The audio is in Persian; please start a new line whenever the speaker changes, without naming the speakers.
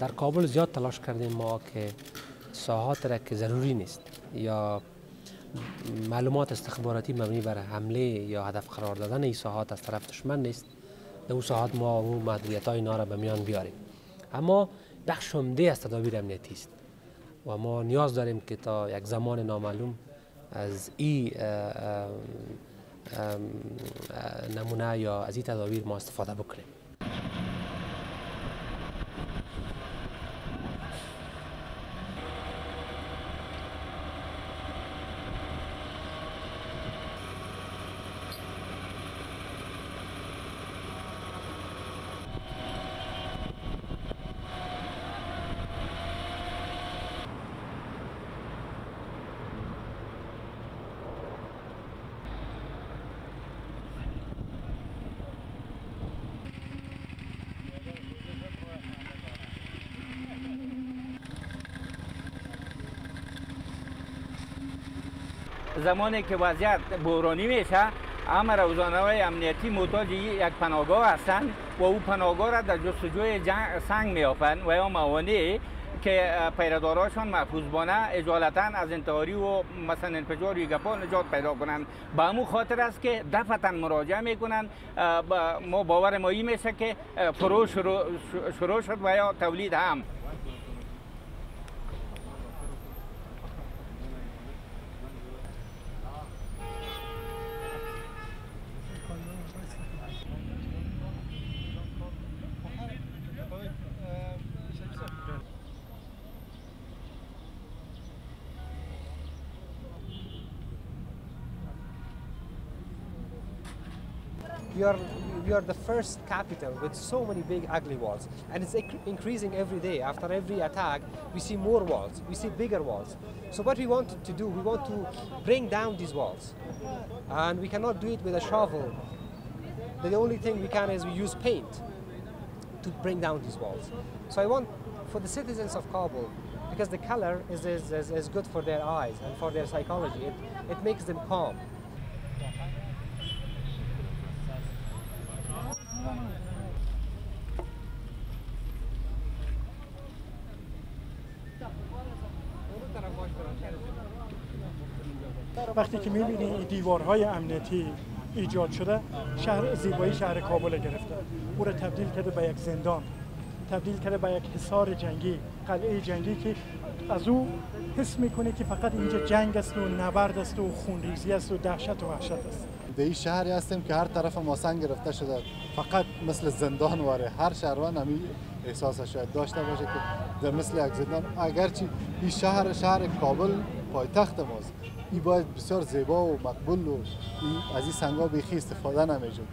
در کابل زیاد تلاش کردیم ما که ساحات را که ضروری نیست یا معلومات استخباراتی مبنی بر حمله یا هدف قرار دادن این ساحات از طرف دشمن نیست در اون ساحات ما اون محدودیت های را به میان بیاریم. اما بخش عمده از تدابیر امنیتی است و ما نیاز داریم که تا یک زمان نامعلوم از این نمونه یا از این تدابیر ما استفاده بکنیم.
زمانی که وضعیت بحرانی میشه همه روزانه های امنیتی محتاج یک پناهگاه هستند و او پناهگاه را در جستجوی سنگ میافند و یا موانع که پیرداراشان محفوظ اجالتا از انتحاری و مثلا انفجار گپا نجات پیدا کنند. به همون خاطر است که دفتا مراجعه می‌کنند ما باور ما میشه که فروش شروع شد و یا تولید هم.
We are we are the first capital with so many big ugly walls. And it's increasing every day. After every attack we see more walls. We see bigger walls. So what we want to do we want to bring down these walls. And we cannot do it with a shovel. The only thing we can is we use paint to bring down these walls. So i want for the citizens of kabul because the color is, is, is, good for their eyes and for their psychology it, it makes them calm
وقتی که می‌بینی دیوارهای امنیتی ایجاد شده شهر زیبایی شهر کابل گرفته. او را تبدیل کرده به یک زندان تبدیل کرده به یک حصار جنگی قلعه جنگی که از او حس می‌کنه که فقط اینجا جنگ است و نبرد است و خونریزی است و دهشت و وحشت است.
در شهری هستیم که هر طرف ما سنگ گرفته شده. فقط مثل زندان واره. هر شهروند همین احساس شاید داشته باشه که در مثل یک زندان. اگرچه این شهر شهر کابل پایتخت ماست. این باید بسیار زیبا و مقبول و از این سنگا بیخی استفاده نمیجون